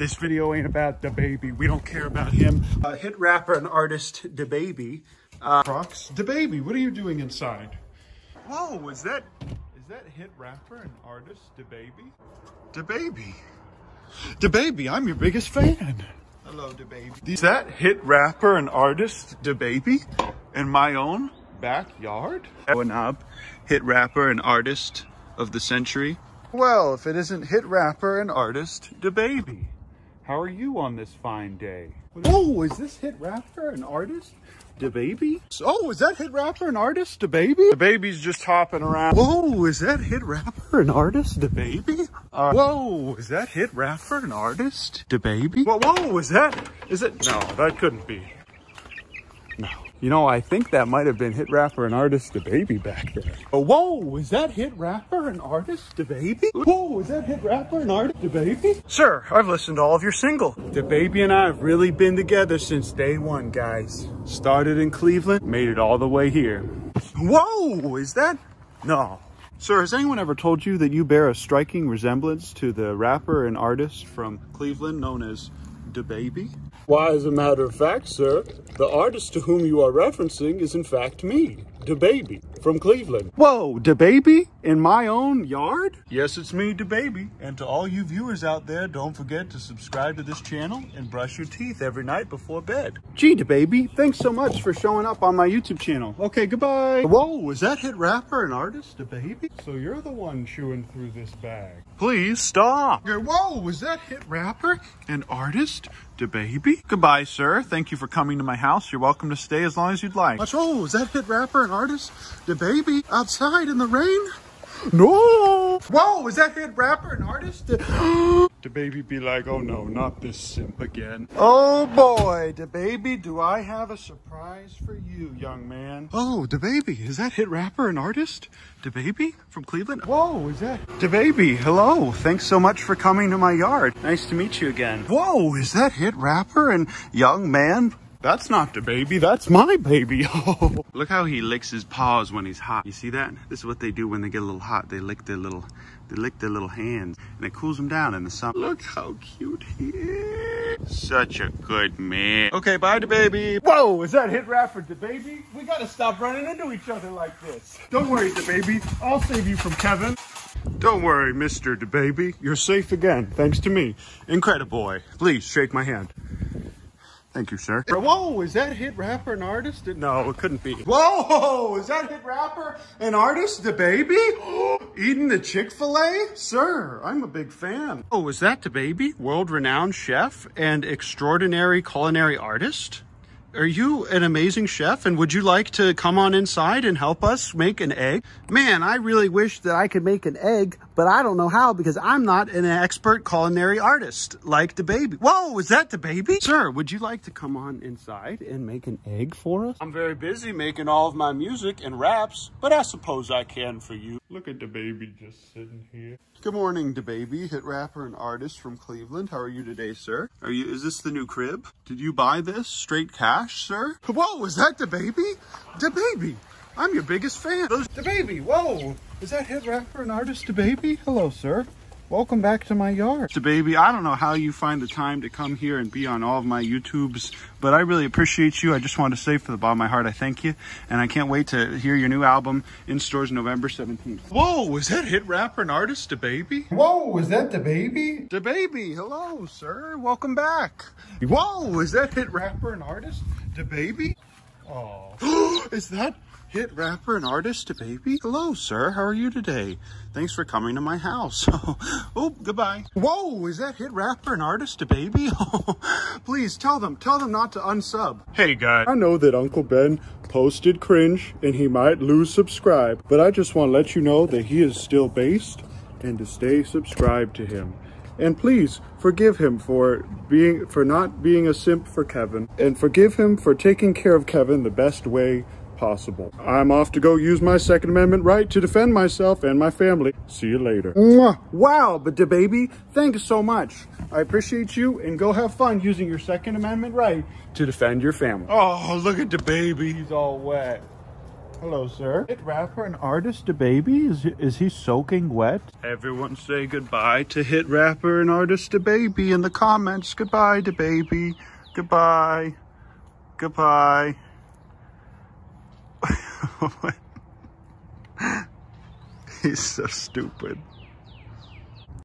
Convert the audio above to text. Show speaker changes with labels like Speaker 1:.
Speaker 1: This video ain't about the baby. We don't care about him. Uh, hit rapper and artist the baby. Uh, Crocs, the baby. What are you doing inside? Whoa, is that is that hit rapper and artist the baby? The baby. The baby. I'm your biggest fan. Hello, the baby. Is that hit rapper and artist the baby in my own backyard? Up, hit rapper and artist of the century. Well, if it isn't hit rapper and artist the baby. How are you on this fine day? Oh, is this hit rapper an artist? The baby? Oh, is that hit rapper an artist? The baby? The baby's just hopping around. Whoa, is that hit rapper an artist? The baby? Uh, whoa, is that hit rapper an artist? The baby? Whoa, whoa, is that? Is it? No, that couldn't be. No. You know, I think that might have been hit rapper and artist the baby back there. Oh, whoa, is that hit rapper and artist the baby? Whoa, is that hit rapper and artist the baby? Sir, I've listened to all of your single. The baby and I have really been together since day one, guys. Started in Cleveland, made it all the way here. Whoa, is that? No. Sir, has anyone ever told you that you bear a striking resemblance to the rapper and artist from Cleveland known as the baby? Why, as a matter of fact, sir, the artist to whom you are referencing is in fact me, the baby from Cleveland. Whoa, the baby in my own yard? Yes, it's me, the baby. And to all you viewers out there, don't forget to subscribe to this channel and brush your teeth every night before bed. Gee, the baby, thanks so much for showing up on my YouTube channel. Okay, goodbye. Whoa, is that hit rapper and artist, the baby? So you're the one chewing through this bag. Please stop. Whoa, was that hit rapper and artist, the baby? Goodbye, sir. Thank you for coming to my house. You're welcome to stay as long as you'd like. Oh, is that hit rapper and artist, the baby, outside in the rain? No! Whoa, is that hit rapper and artist? The, baby be like, oh no, not this simp again. Oh boy, the baby, do I have a surprise for you, young man. Oh, the baby, is that hit rapper and artist? The baby from Cleveland? Whoa, is that the baby? Hello, thanks so much for coming to my yard. Nice to meet you again. Whoa, is that hit rapper and young man that's not the baby, that's my baby. Look how he licks his paws when he's hot. You see that? This is what they do when they get a little hot. They lick their little, they lick their little hands and it cools them down in the sun. Look how cute he is. Such a good man. Okay, bye the baby. Whoa, is that hit rapper the baby? We gotta stop running into each other like this. Don't worry, the baby. I'll save you from Kevin. Don't worry, Mr. DaBaby. You're safe again, thanks to me. Incredible. Boy. Please shake my hand. Thank you, sir. Whoa, is that hit rapper an artist? No, it couldn't be. Whoa, is that hit rapper an artist the baby? Eating the Chick-fil-A? Sir, I'm a big fan. Oh, is that the baby? World-renowned chef and extraordinary culinary artist? Are you an amazing chef and would you like to come on inside and help us make an egg? Man, I really wish that I could make an egg, but I don't know how because I'm not an expert culinary artist like the baby. Whoa, is that the baby? Sir, would you like to come on inside and make an egg for us? I'm very busy making all of my music and raps, but I suppose I can for you. Look at the baby just sitting here. Good morning, the baby, hit rapper and artist from Cleveland. How are you today, sir? Are you? Is this the new crib? Did you buy this straight sir? Whoa, is that the baby? The baby. I'm your biggest fan. DaBaby, whoa, is that hit rapper and artist the baby? Hello, sir. Welcome back to my yard. So baby, I don't know how you find the time to come here and be on all of my YouTubes, but I really appreciate you. I just want to say from the bottom of my heart, I thank you. And I can't wait to hear your new album in stores November 17th. Whoa, is that hit rapper and artist DaBaby? Whoa, is that DaBaby? The baby, hello, sir. Welcome back. Whoa, is that hit rapper and artist DaBaby? Oh, is that hit rapper and artist baby. Hello, sir. How are you today? Thanks for coming to my house. oh, goodbye. Whoa, is that hit rapper and artist DaBaby? Please tell them, tell them not to unsub. Hey, guys. I know that Uncle Ben posted cringe and he might lose subscribe, but I just want to let you know that he is still based and to stay subscribed to him. And please forgive him for being for not being a simp for Kevin and forgive him for taking care of Kevin the best way possible. I'm off to go use my Second Amendment right to defend myself and my family. See you later. Mwah. Wow, but the baby, thanks so much. I appreciate you and go have fun using your Second Amendment right to defend your family. Oh, look at the baby. He's all wet. Hello, sir. Hit rapper and artist DaBaby? Is, is he soaking wet? Everyone say goodbye to hit rapper and artist DaBaby in the comments. Goodbye, DaBaby. Goodbye. Goodbye. He's so stupid.